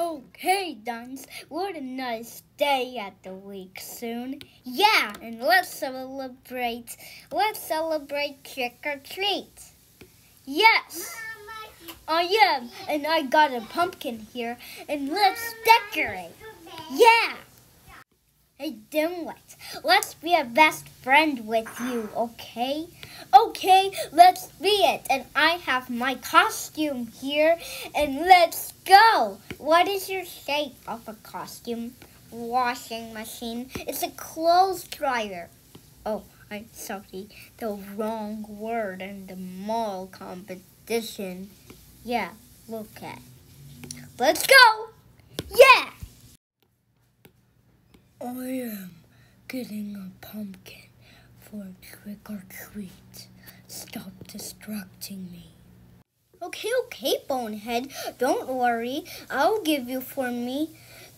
Okay, Duns, what a nice day at the week soon. Yeah, and let's celebrate. Let's celebrate trick or treat. Yes, I am, and I got a pumpkin here, and let's decorate. Yeah. Hey, Dimwit, let's be a best friend with you, okay? Okay, let's be it. And I have my costume here, and let's go. What is your shape of a costume? Washing machine. It's a clothes dryer. Oh, I'm sorry. The wrong word in the mall competition. Yeah, look at. Let's go. Yeah. I am getting a pumpkin for a trick or treat. Stop distracting me. Okay, okay, Bonehead. Don't worry. I'll give you for me.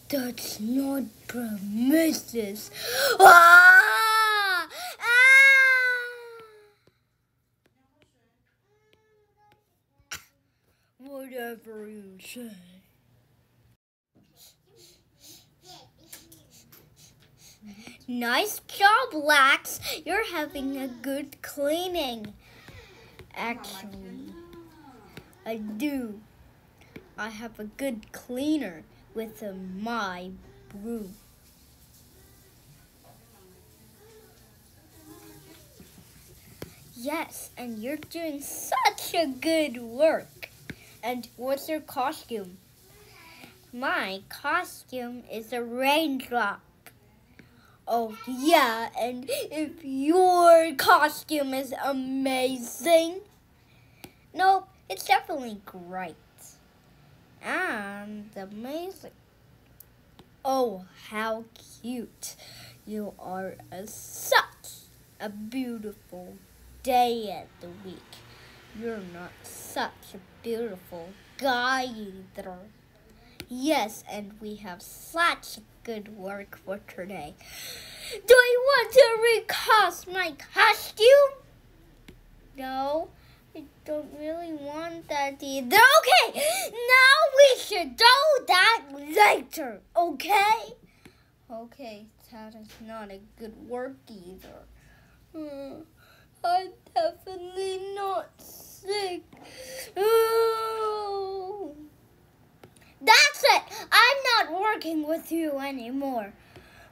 That's not promises. Ah! Ah! Whatever you say. Nice job, Lax. You're having a good cleaning. Actually, I do. I have a good cleaner with a, my broom. Yes, and you're doing such a good work. And what's your costume? My costume is a raindrop. Oh, yeah, and if your costume is amazing. Nope, it's definitely great. And amazing. Oh, how cute. You are a, such a beautiful day at the week. You're not such a beautiful guy either. Yes, and we have such good work for today. Do you want to recast my costume? No, I don't really want that either. Okay, now we should do that later, okay? Okay, that is not a good work either. Hmm, I'm definitely not sick. Oh. That's it! I'm not working with you anymore.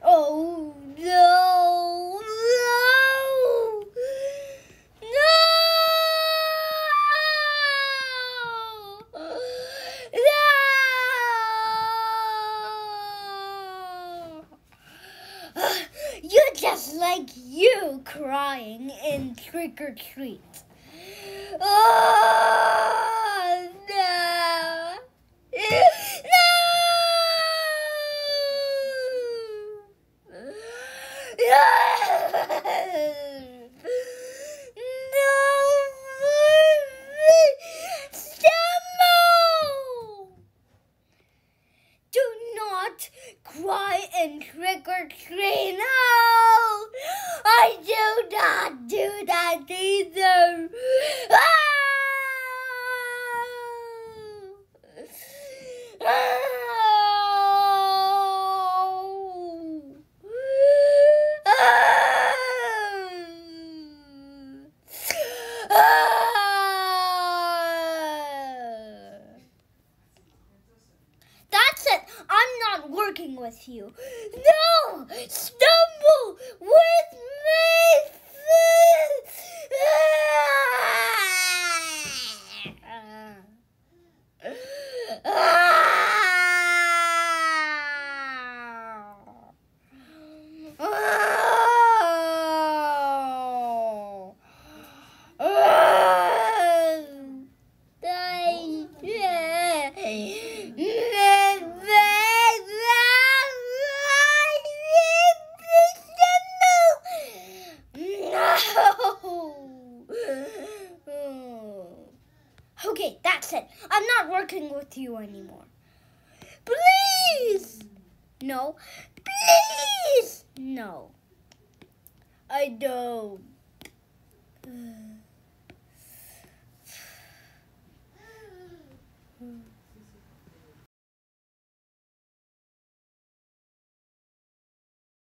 Oh no! No! No! You're just like you crying in trick or treat. Cry and trick or treat. No, I do not do that either. With you. No! That's it. I'm not working with you anymore. Please! No. Please! No. I don't.